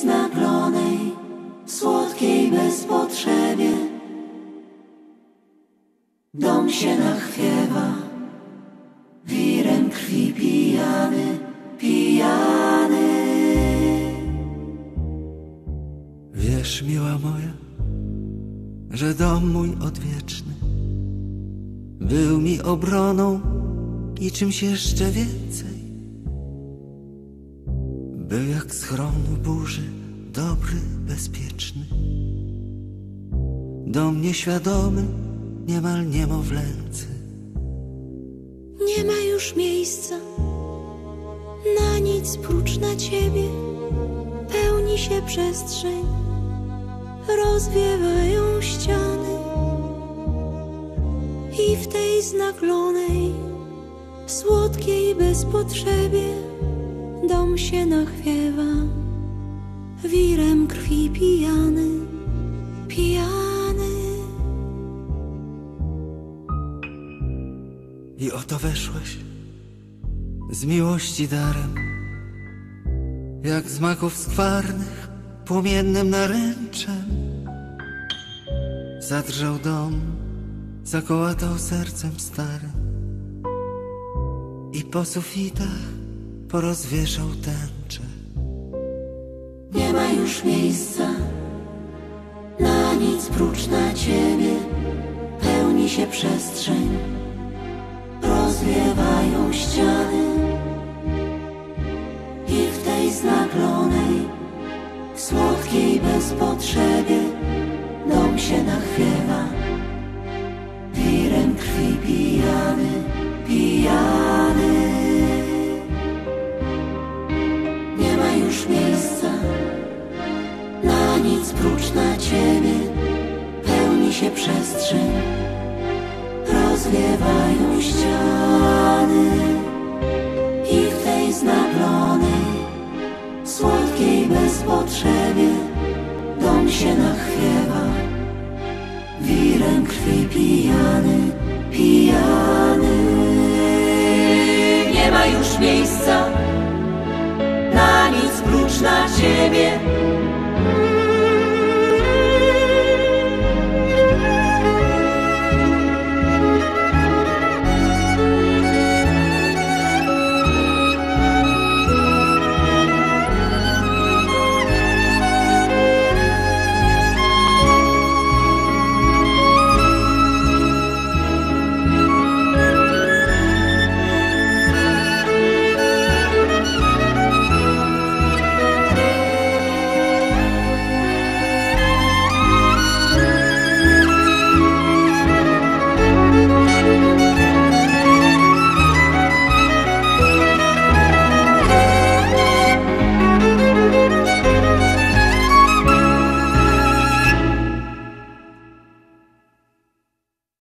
znaglonej, słodkiej bezpotrzebie. Dom się nachwiewa, wirem krwi pijany, pijany. Wiesz, miła moja, że dom mój odwieczny był mi obroną i czymś jeszcze więcej. Był jak schron burzy, dobry, bezpieczny. Dom nieświadomy, niemal niemowlęcy. Nie ma już miejsca na nic prócz na ciebie. Pełni się przestrzeń, rozwiewają ściany. I w tej znaglonej, słodkiej bezpotrzebie, dom się nachwiewa, wirem krwi pijany, pijany. I oto weszłeś z miłości darem, jak z maków skwarnych, płomiennym naręczem. Zadrżał dom, zakołatał sercem starym i po sufitach porozwieszał tęcze. Nie ma już miejsca na nic prócz na ciebie. Pełni się przestrzeń, rozwiewają ściany. I w tej znaglonej, słodkiej bezpotrzebie, dom się nachwiewa. Miejsca na nic prócz na ciebie. Pełni się przestrzeń, rozwiewają ściany. I w tej znaglonej, słodkiej bezpotrzebie, dom się nachwiewa. Wirem krwi pijany, pijany. Nie ma już miejsca na nic prócz na ciebie.